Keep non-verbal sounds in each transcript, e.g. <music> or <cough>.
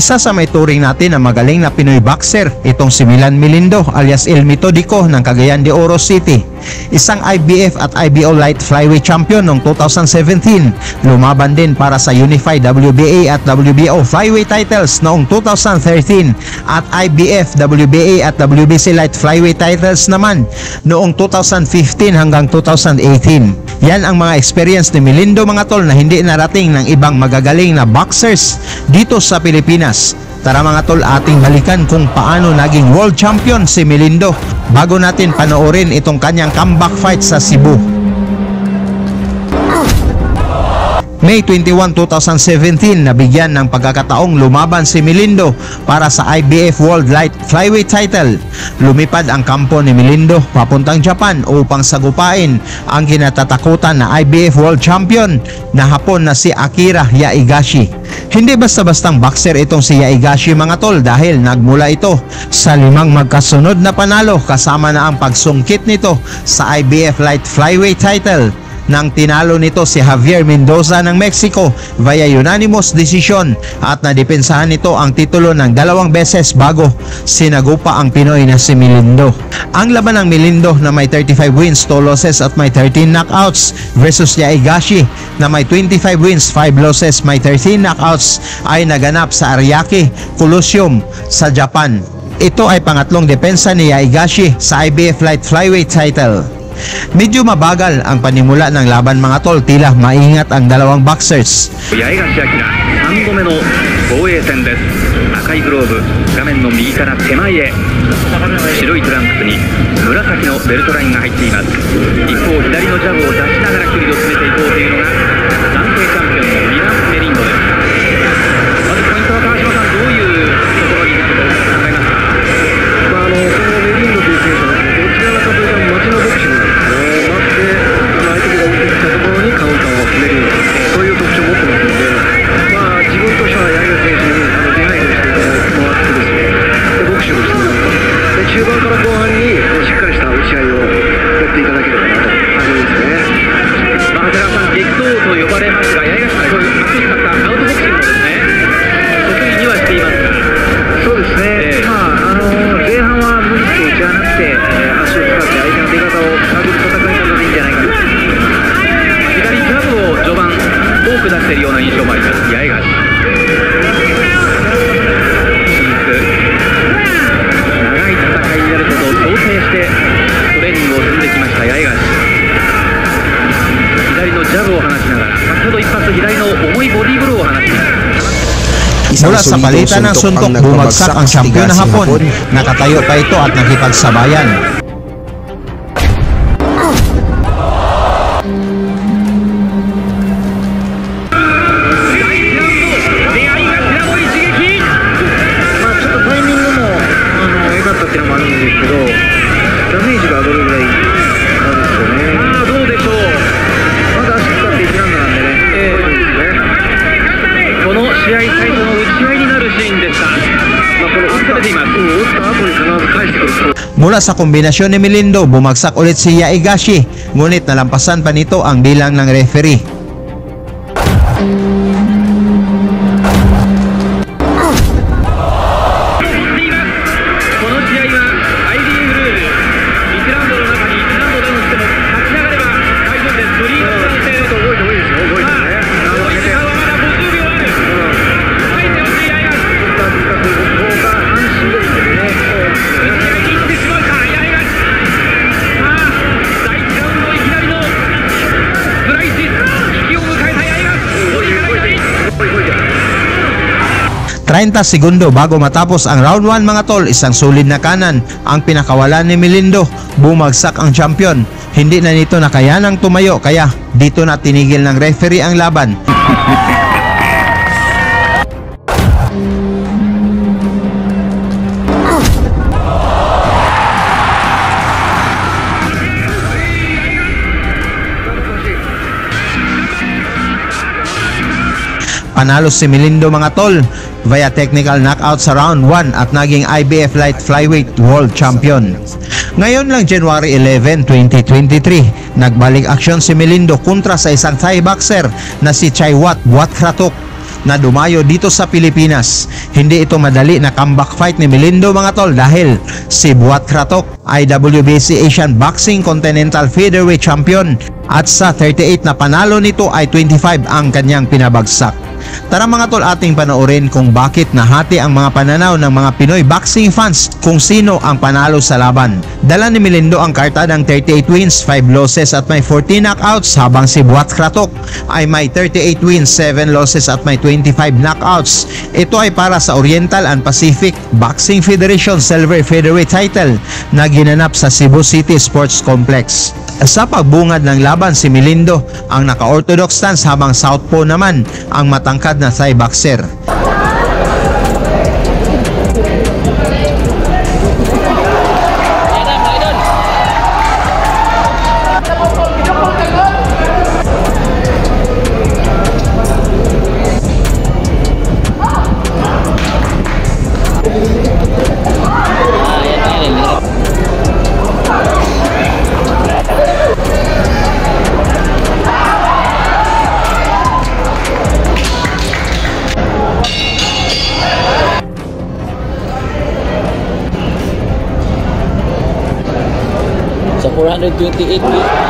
Isa sa may turing natin na magaling na Pinoy boxer, itong si Milan Melindo alias El Metodico ng Cagayan de Oro City. Isang IBF at IBO Light Flyweight Champion noong 2017. Lumaban din para sa Unified WBA at WBO Flyweight titles noong 2013 at IBF, WBA at WBC Light Flyweight titles naman noong 2015 hanggang 2018. Yan ang mga experience ni Melindo mga tol na hindi narating ng ibang magagaling na boxers dito sa Pilipinas. Tara mga tol, ating balikan kung paano naging world champion si Melindo bago natin panoorin itong kanyang comeback fight sa Cebu. May 21, 2017, nabigyan ng pagkakataong lumaban si Melindo para sa IBF World Light Flyweight title. Lumipad ang kampo ni Melindo papuntang Japan upang sagupain ang kinatatakutan na IBF World Champion na hapon na si Akira Yaigashi. Hindi basta-bastang boxer itong si Yaigashi mga tol dahil nagmula ito sa limang magkasunod na panalo kasama na ang pagsungkit nito sa IBF Light Flyweight title nang tinalo nito si Javier Mendoza ng Mexico via unanimous decision at nadepensahan nito ang titulo ng dalawang beses bago sinagupa ang Pinoy na si Melindo. Ang laban ng Melindo na may 35 wins, 2 losses at may 13 knockouts versus Yaigashi na may 25 wins, 5 losses, may 13 knockouts ay naganap sa Ariake Coliseum sa Japan. Ito ay pangatlong depensa ni Yaigashi sa IBF Light Flyweight title. Medyo mabagal ang panimula ng laban mga tol, tila maingat ang dalawang boxers. 八重樫明3度目の防衛戦です赤いグローブ画面の右から手前へ白いトランクスに紫のベルトラインが入っています一方左のジャブを出しながら距離を詰めていこうというのが 多く出しているような印象もあります八重樫新宿長い戦いになることを想定してトレーニングを積んできました八重樫左のジャブを放ちながら先ほど一発左の重いボディーブローを放ちました Mula sa palitan ng suntok, bumagsak ang champion na hapon. Nakatayo pa ito at nakipagsabayan. Sa kombinasyon ni Melindo, bumagsak ulit si Yaigashi, ngunit nalampasan pa nito ang bilang ng referee. 30 segundo bago matapos ang round 1 mga tol, isang solid na kanan ang pinakawalan ni Melindo. Bumagsak ang champion. Hindi na nito nakayanang tumayo kaya dito na tinigil ng referee ang laban. Panalo si Melindo mga tol via technical knockout sa round 1 at naging IBF Light Flyweight World Champion. Ngayon lang January 11, 2023, nagbalik aksyon si Melindo kontra sa isang Thai boxer na si Chai Wat Wat Kratok. na dumayo dito sa Pilipinas. Hindi ito madali na comeback fight ni Melindo mga tol dahil si Buat Kratok ay WBC Asian Boxing Continental Featherweight Champion at sa 38 na panalo nito ay 25 ang kanyang pinabagsak. Tara mga tol ating panoorin kung bakit nahati ang mga pananaw ng mga Pinoy boxing fans kung sino ang panalo sa laban. Dala ni Melindo ang kartadang 38 wins, 5 losses at may 14 knockouts habang si Buat Kratok ay may 38 wins, 7 losses at may 25 knockouts. Ito ay para sa Oriental and Pacific Boxing Federation Silver Featherweight title na ginanap sa Cebu City Sports Complex. Sa pagbungad ng laban si Melindo ang naka-orthodox stance habang southpaw naman ang matangkad na Thai boxer. 128 feet.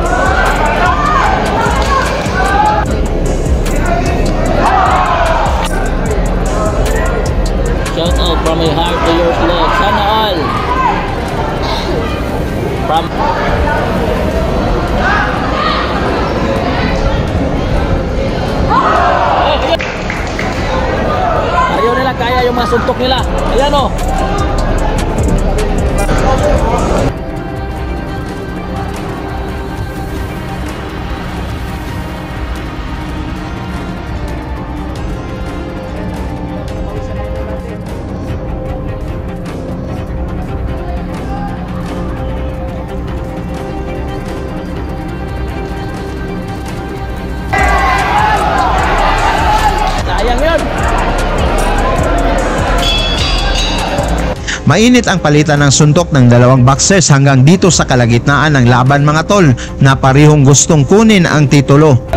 Mainit ang palitan ng suntok ng dalawang boxers hanggang dito sa kalagitnaan ng laban mga tol na parihong gustong kunin ang titulo.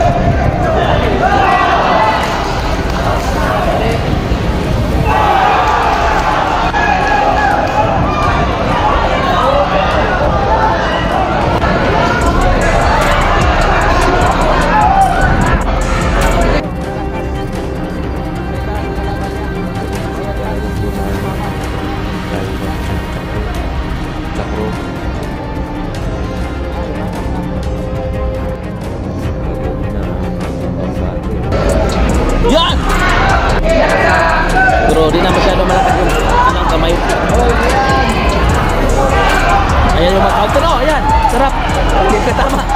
Yan! Pero di na masyado malakas yung anong kamay. Ayan yung mga counter. Oh, ayan. Sarap. Ka tama.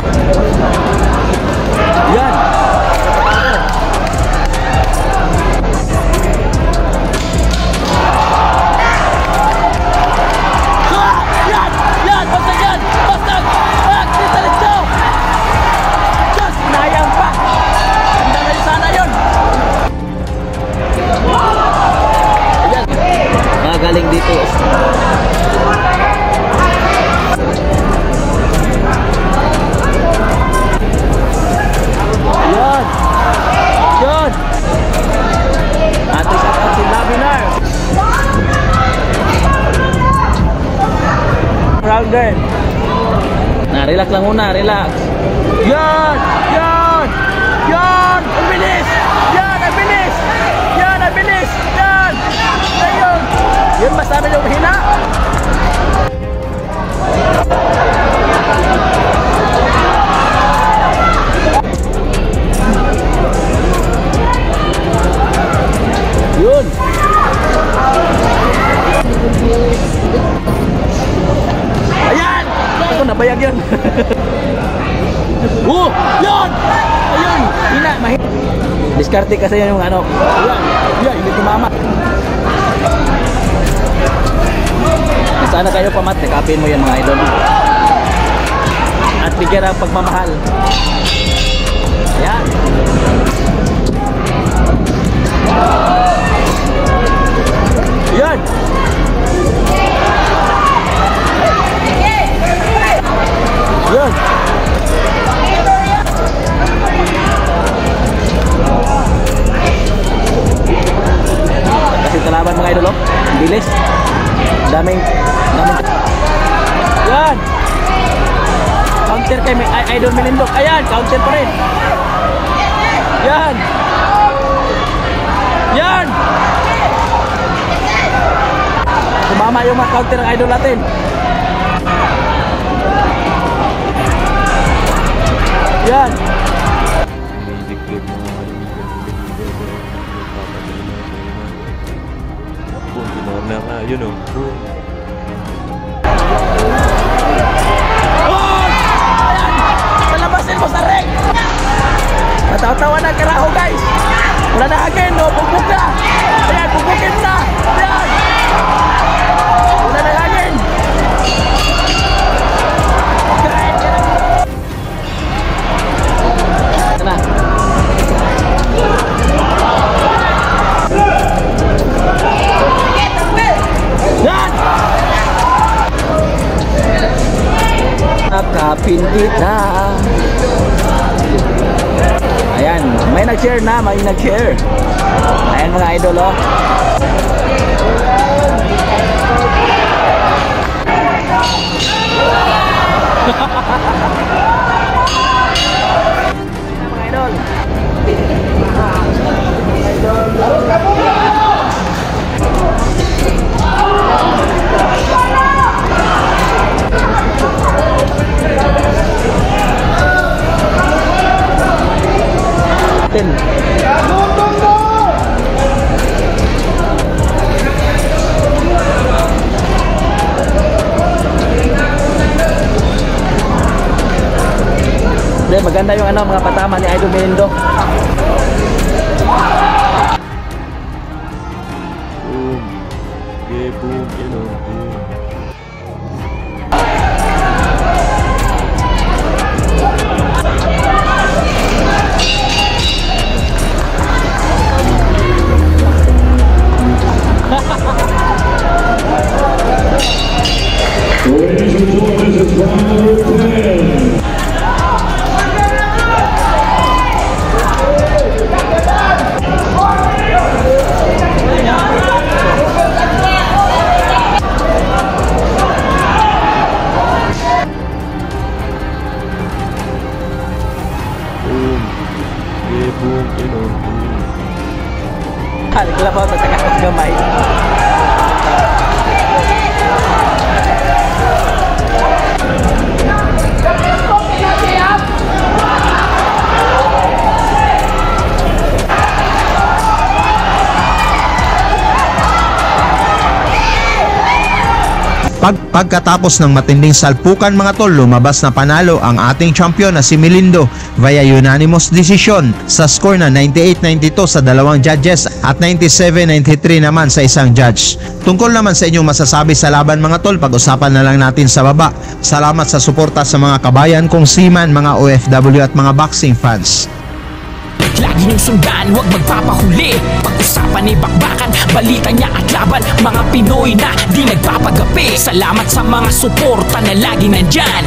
girl. Nah, relax lang muna, relax. Yan! Yan! Yan! Ang bilis! Yan! Ang bilis! Yan! Ang bilis! Yan! Ayun! Yan, mas namin yung hina. <laughs> oh! Yan! Ayun! Hina, mahina. Diskarte kasi yan yung ano. Ayan! Yan, hindi tumama. Sana kayo pamat, kapin mo yan mga idol. At bigyan ng pagmamahal. Ayan. Yan! Counter pa rin. Yan! Yan! Sumama yung mga counter ng idol natin. Yan! Dinideclare mga Mo sa ring! Natatawa na karaho guys! Wala na hagin, no? Bugbog na! Ayan, bugbugin na! Ayan! Wala na! Ito na. Yan! Nakapin kita. Ayan, may nag-share na, may nag-share. Ayan mga idol, oh. mga <laughs> Ten. Hindi, maganda yung ano, mga patama ni Idol Melindo. Boom. Okay, boom. Yun o. Clap out at saka kamay. Pag pagkatapos ng matinding salpukan mga tol, lumabas na panalo ang ating champion na si Melindo via unanimous decision sa score na 98-92 sa dalawang judges at 97-93 naman sa isang judge. Tungkol naman sa inyong masasabi sa laban mga tol, pag-usapan na lang natin sa baba. Salamat sa suporta sa mga kabayan kong seaman, mga OFW at mga boxing fans. Lagi niyong sundan, huwag magpapahuli. Pag-usapan ni bakbakan, balita niya at laban. Mga Pinoy na di nagpapagapi. Salamat sa mga suporta na lagi nandyan